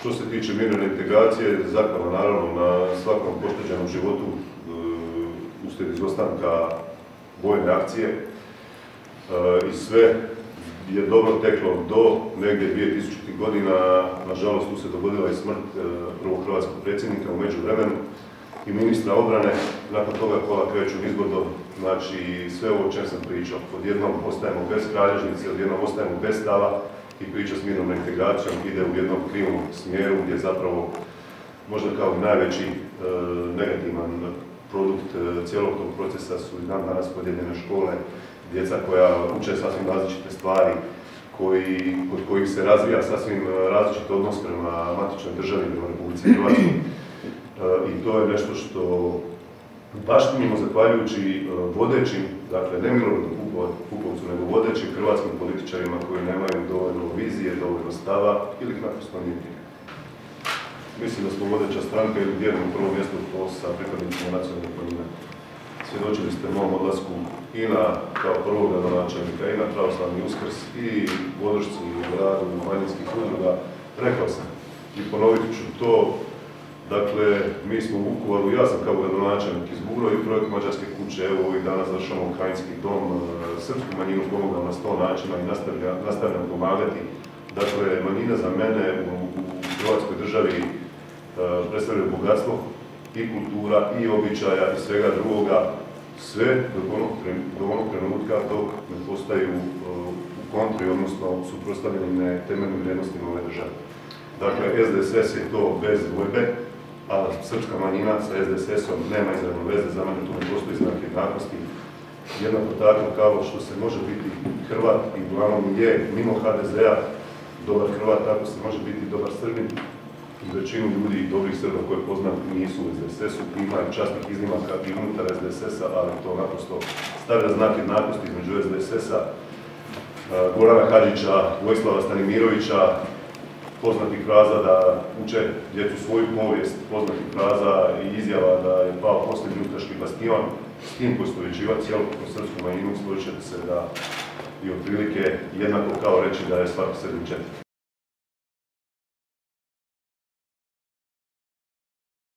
što se tiče mirne integracije, zahvala naravno na svakom pošteđenom životu e, uslijed izostanka vojne akcije e, i sve je dobro teklo do negdje 2000. godina. Nažalost, tu se dogodila i smrt e, prvog hrvatskog predsjednika u međuvremenu i ministra obrane. Nakon toga kola kreću izgodo, znači sve ovo o čem sam pričao. Odjednom ostajemo bez kralježnice, odjednom ostajemo bez stava i priča s mirnom integracijom ide u jednom krivom smjeru gdje zapravo možda kao najveći e, negativan produkt e, cijelog tog procesa su i dan danas podijeljene škole, djeca koja uče sasvim različite stvari, koji, kod kojih se razvija sasvim e, različit odnos prema matičnoj državi, prema Republici Hrvatskoj. I to je nešto što baštinimo zahvaljujući vodećim, dakle ne Miloradu Pupovcu, nego vodećim hrvatskim političarima koji nemaju dovoljno vizije, dovoljno stava ili naprosto nije Mislim da smo vodeća stranka ili dijelimo prvo mjesto to sa pripadnicima nacionalnih manjina. Svjedočili ste mom odlasku i na, kao prvog gradonačelnika, i na pravoslavni uskrs, i podršci u radu manjinskih udruga. Rekao sam i ponovit ću to, dakle, mi smo u Vukovaru, ja sam kao gradonačelnik izgurao i projekt Mađarske kuće, evo ovih dana završamo Ukrajinski dom, e, srpsku manjinu pomogao na sto načina i nastavljam pomagati. Dakle, manjina za mene u, Hrvatskoj državi e, predstavljaju bogatstvo i kultura, i običaja, i svega drugoga, sve do onog, trenutka dok ne postaju e, u kontri, odnosno suprostavljene temeljnim vrijednostima ove države. Dakle, SDSS je to bez dvojbe, a srpska manjina sa SDSS-om nema izravno veze, za mene tu ne postoji znak jednakosti. Jednako tako kao što se može biti Hrvat i uglavnom je mimo HDZ-a dobar Hrvat, tako se može biti dobar Srbin većinu ljudi, dobrih Srba koje poznam, nisu u SDSS-u, ima častnih iznimaka i unutar SDSS-a, ali to naprosto stavlja znak jednakosti između SDSS-a, Gorana Hadžića, Vojislava Stanimirovića, poznatih fraza da uče djecu svoju povijest, poznatih fraza i izjava da je pao posljednji ustaški bastion, s tim poistovjećivati cjelokupnu srpsku manjinu, složit ćete se da i otprilike jednako kao reći da je svaki Srbin.